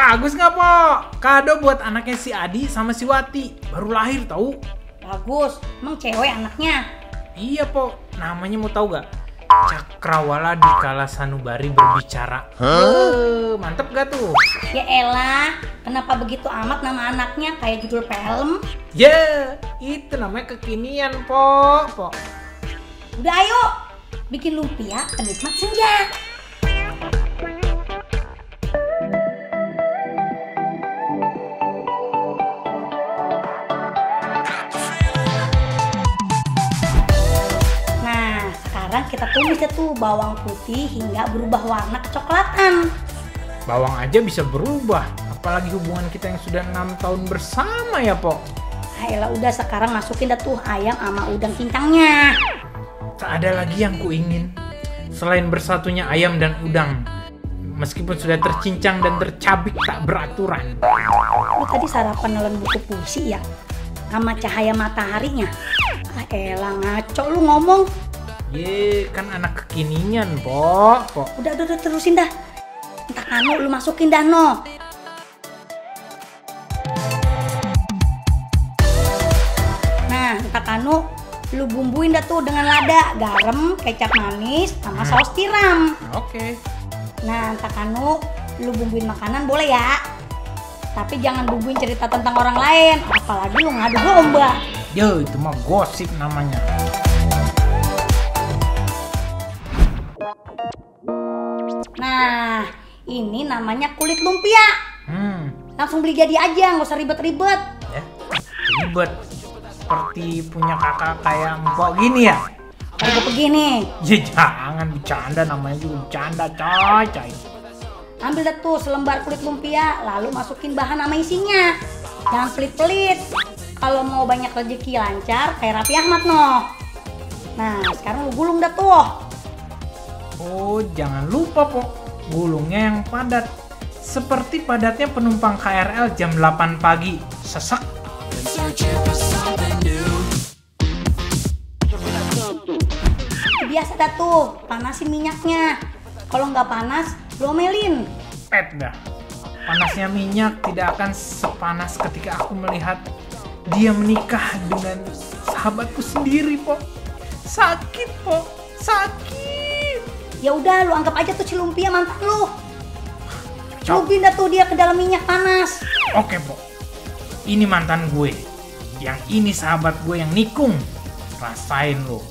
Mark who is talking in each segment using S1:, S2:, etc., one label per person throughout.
S1: Bagus nggak, Po? Kado buat anaknya si Adi sama si Wati. Baru lahir, tahu?
S2: Bagus, emang cewek anaknya.
S1: Iya, Po. Namanya mau tahu gak? Cakrawala di kala sanubari berbicara. Huh? mantep gak tuh?
S2: Ya elah, kenapa begitu amat nama anaknya kayak judul film?
S1: Ya, yeah, itu namanya kekinian, Po. Po.
S2: Udah ayo, bikin lumpia penikmat senja. Sekarang kita tumis deh tuh bawang putih hingga berubah warna kecoklatan.
S1: Bawang aja bisa berubah, apalagi hubungan kita yang sudah enam tahun bersama ya, Po.
S2: Ayolah udah sekarang masukin dah tuh ayam sama udang cincangnya.
S1: Tak ada lagi yang kuingin selain bersatunya ayam dan udang. Meskipun sudah tercincang dan tercabik tak beraturan.
S2: Lu tadi sarapan nelen buku puisi ya? Sama cahaya mataharinya? Ah elah ngaco lu ngomong.
S1: Ye, kan anak kekinian, Po. po.
S2: Udah, udah, udah terusin dah. Entah kamu lu masukin dah no. Nah, entah kanu lu bumbuin dah tuh dengan lada, garam, kecap manis, sama saus tiram.
S1: Oke.
S2: Nah, entah kanu lu bumbuin makanan boleh ya. Tapi jangan bumbuin cerita tentang orang lain, apalagi lu ngadu domba.
S1: Yo, itu mah gosip namanya.
S2: Nah, ini namanya kulit lumpia.
S1: Hmm,
S2: Langsung beli jadi aja, nggak usah ribet-ribet.
S1: ya. Ribet. Seperti punya kakak kayak empok gini ya.
S2: Harga begini,
S1: Ya jangan bercanda namanya juga bercanda coy coy.
S2: ambil dah tuh selembar kulit lumpia, lalu masukin bahan sama isinya. Jangan pelit-pelit. Kalau mau banyak rezeki lancar, kayak Raffi Ahmad noh. Nah, sekarang lu gulung dah tuh.
S1: Oh jangan lupa po gulungnya yang padat. Seperti padatnya penumpang KRL jam 8 pagi. Sesek.
S2: Biasa dah tuh, panasin minyaknya. Kalau nggak panas, lu omelin.
S1: Pet dah. Panasnya minyak tidak akan sepanas ketika aku melihat dia menikah dengan sahabatku sendiri po. Sakit po, sakit.
S2: Ya udah, lu anggap aja tuh si lumpia mantan lu. Lu pindah tuh dia ke dalam minyak panas.
S1: Oke, Po. Ini mantan gue. Yang ini sahabat gue yang nikung. Rasain lo.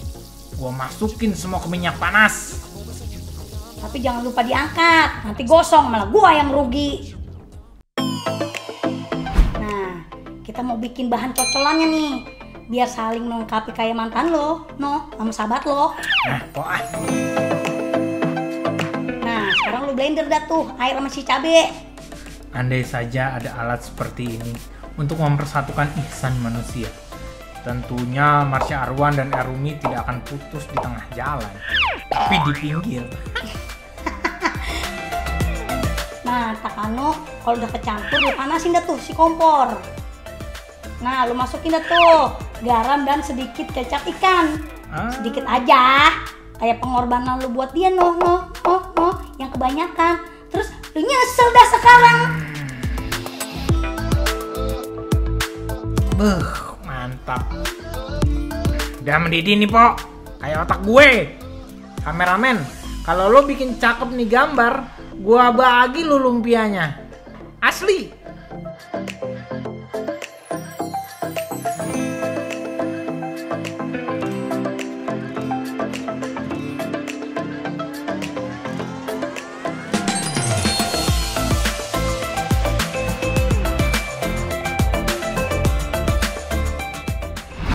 S1: Gue masukin semua ke minyak panas.
S2: Tapi jangan lupa diangkat, nanti gosong malah gua yang rugi. Nah, kita mau bikin bahan cocolannya nih. Biar saling melengkapi kayak mantan lo, no, sama sahabat lo.
S1: Nah, Po
S2: blender dah tuh air sama si cabe.
S1: Andai saja ada alat seperti ini untuk mempersatukan ihsan manusia. Tentunya Marsha Arwan dan Erumi tidak akan putus di tengah jalan, tapi di pinggir.
S2: Nah, takano kalau udah kecampur lu panasin dah tuh si kompor. Nah, lu masukin dah tuh garam dan sedikit kecap ikan.
S1: Ah,
S2: sedikit aja kayak pengorbanan lu buat dia noh noh noh noh yang kebanyakan terus lu nyesel dah sekarang
S1: Beuh, mantap. Udah mendidih nih, Po. Kayak otak gue. Kameramen, kalau lo bikin cakep nih gambar, gua bagi lu lumpianya. Asli.